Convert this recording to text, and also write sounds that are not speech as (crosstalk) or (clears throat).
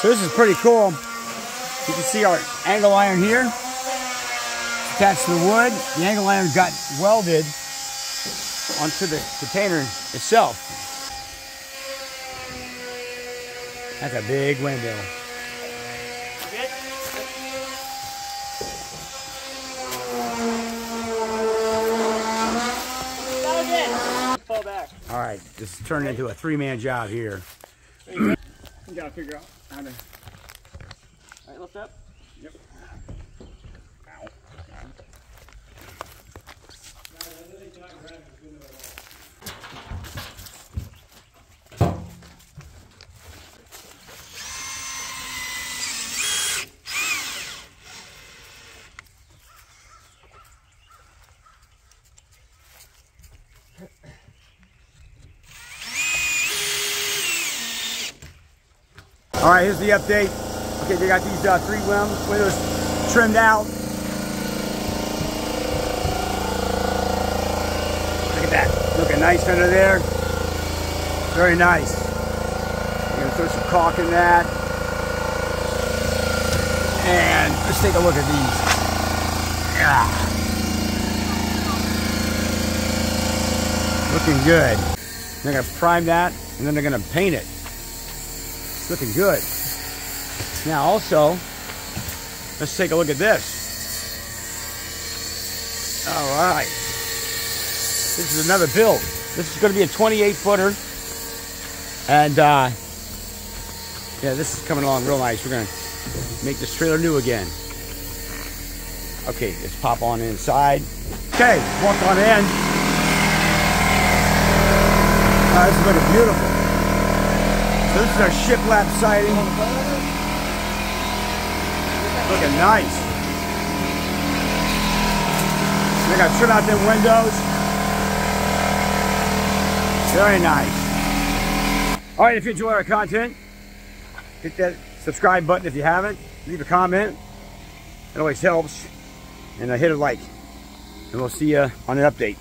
So this is pretty cool. You can see our angle iron here. Attached to the wood. The angle iron got welded onto the container itself. That's a big window. All right, this is turning into a three-man job here. (clears throat) You gotta figure out how to. Alright, lift up. Yep. All right, here's the update. Okay, they got these uh, three win- windows trimmed out. Look at that. Looking nice under there. Very nice. I'm gonna throw some caulk in that. And let's take a look at these. Yeah. Looking good. They're gonna prime that and then they're gonna paint it. It's looking good. Now also, let's take a look at this. All right. This is another build. This is going to be a 28 footer. And uh, yeah, this is coming along real nice. We're going to make this trailer new again. Okay, let's pop on inside. Okay, walk on in. Uh, this is looking beautiful. This is our shiplap siding. Looking nice. They got trim out them windows. Very nice. All right, if you enjoy our content, hit that subscribe button if you haven't. Leave a comment. It always helps. And uh, hit a like. And we'll see you on an update.